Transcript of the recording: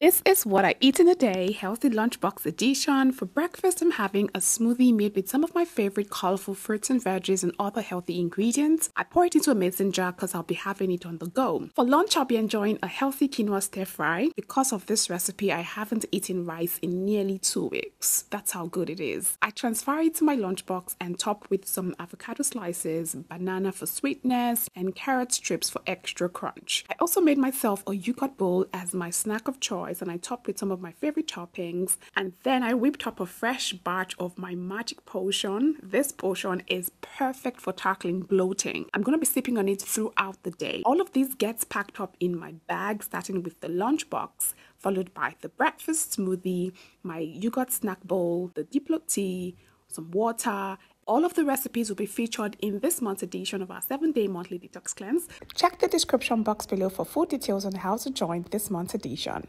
This is what I eat in a day, healthy lunchbox edition. For breakfast, I'm having a smoothie made with some of my favorite colorful fruits and veggies and other healthy ingredients. I pour it into a mason jar because I'll be having it on the go. For lunch, I'll be enjoying a healthy quinoa stir fry. Because of this recipe, I haven't eaten rice in nearly two weeks. That's how good it is. I transfer it to my lunchbox and top with some avocado slices, banana for sweetness, and carrot strips for extra crunch. I also made myself a yogurt bowl as my snack of choice and I topped with some of my favorite toppings. And then I whipped up a fresh batch of my magic potion. This potion is perfect for tackling bloating. I'm going to be sipping on it throughout the day. All of this gets packed up in my bag, starting with the lunchbox, followed by the breakfast smoothie, my yogurt snack bowl, the debloat tea, some water, all of the recipes will be featured in this month's edition of our 7 day monthly detox cleanse. Check the description box below for full details on how to join this month's edition.